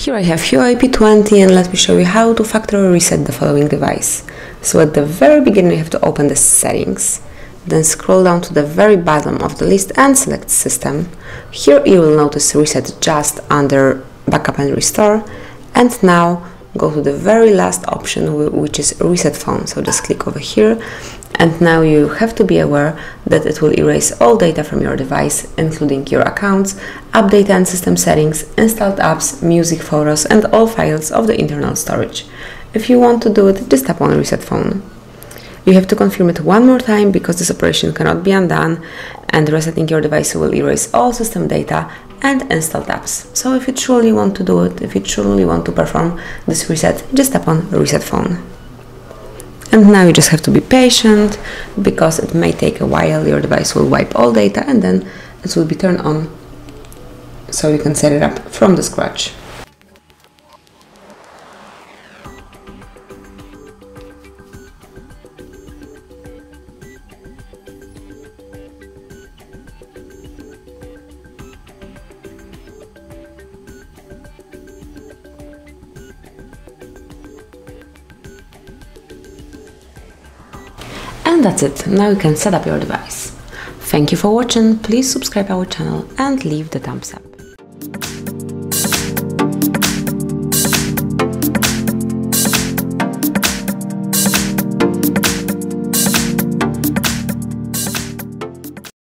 Here I have Huawei P20 and let me show you how to factory reset the following device. So at the very beginning you have to open the settings, then scroll down to the very bottom of the list and select system. Here you will notice reset just under backup and restore and now go to the very last option which is reset phone so just click over here and now you have to be aware that it will erase all data from your device including your accounts, update and system settings, installed apps, music photos and all files of the internal storage. If you want to do it, just tap on reset phone. You have to confirm it one more time because this operation cannot be undone and resetting your device will erase all system data and installed apps. So if you truly want to do it, if you truly want to perform this reset, just tap on reset phone. And now you just have to be patient because it may take a while, your device will wipe all data and then it will be turned on so you can set it up from the scratch. And that's it, now you can set up your device. Thank you for watching, please subscribe our channel and leave the thumbs up.